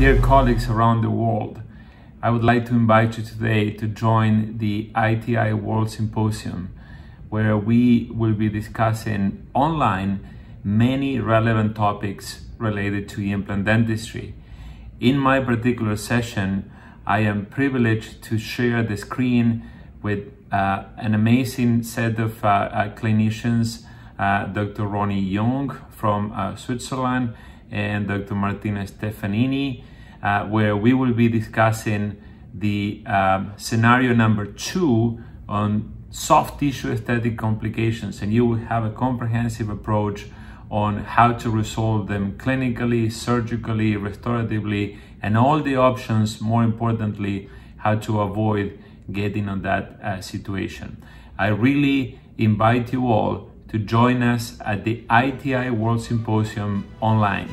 Dear colleagues around the world, I would like to invite you today to join the ITI World Symposium, where we will be discussing online many relevant topics related to implant dentistry. In my particular session, I am privileged to share the screen with uh, an amazing set of uh, uh, clinicians, uh, Dr. Ronnie Jung from uh, Switzerland and Dr. Martina Stefanini, uh, where we will be discussing the um, scenario number two on soft tissue aesthetic complications and you will have a comprehensive approach on how to resolve them clinically, surgically, restoratively, and all the options, more importantly, how to avoid getting on that uh, situation. I really invite you all to join us at the ITI World Symposium online.